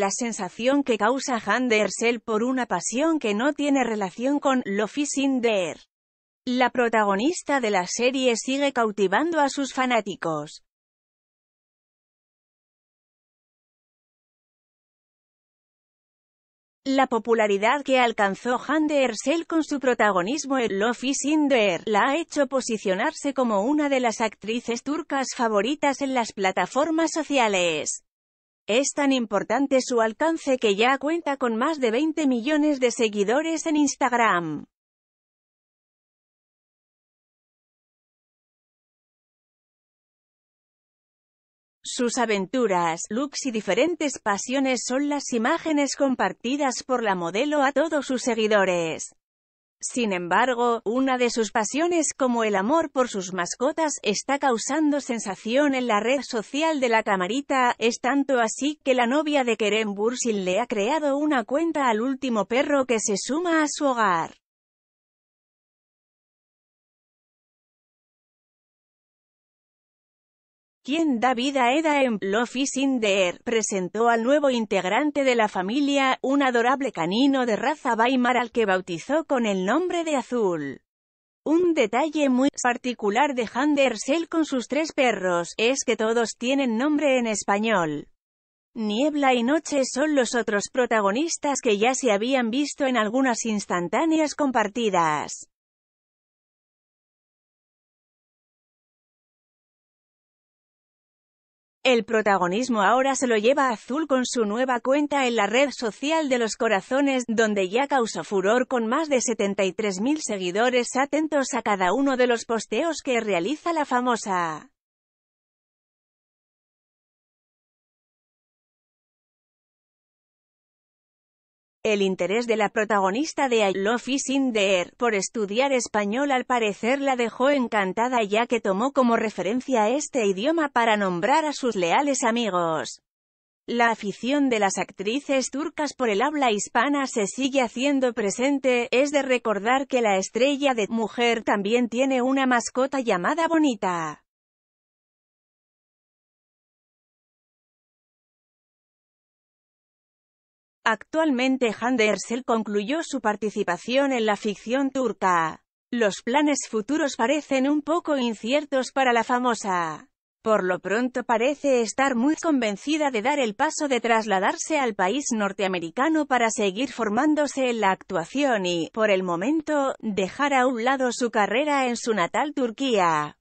la sensación que causa Hande Ersel por una pasión que no tiene relación con the air. La protagonista de la serie sigue cautivando a sus fanáticos. La popularidad que alcanzó Hande Ersel con su protagonismo en Love la ha hecho posicionarse como una de las actrices turcas favoritas en las plataformas sociales. Es tan importante su alcance que ya cuenta con más de 20 millones de seguidores en Instagram. Sus aventuras, looks y diferentes pasiones son las imágenes compartidas por la modelo a todos sus seguidores. Sin embargo, una de sus pasiones como el amor por sus mascotas está causando sensación en la red social de la camarita, es tanto así que la novia de Kerem Bursin le ha creado una cuenta al último perro que se suma a su hogar. Quien da vida a Eda en Love is in presentó al nuevo integrante de la familia, un adorable canino de raza Weimar al que bautizó con el nombre de Azul. Un detalle muy particular de Handersel con sus tres perros, es que todos tienen nombre en español. Niebla y Noche son los otros protagonistas que ya se habían visto en algunas instantáneas compartidas. El protagonismo ahora se lo lleva Azul con su nueva cuenta en la red social de los corazones, donde ya causó furor con más de 73.000 seguidores atentos a cada uno de los posteos que realiza la famosa. El interés de la protagonista de I Love is in the Air por estudiar español al parecer la dejó encantada ya que tomó como referencia este idioma para nombrar a sus leales amigos. La afición de las actrices turcas por el habla hispana se sigue haciendo presente, es de recordar que la estrella de Mujer también tiene una mascota llamada Bonita. Actualmente Handersel concluyó su participación en la ficción turca. Los planes futuros parecen un poco inciertos para la famosa. Por lo pronto parece estar muy convencida de dar el paso de trasladarse al país norteamericano para seguir formándose en la actuación y, por el momento, dejar a un lado su carrera en su natal Turquía.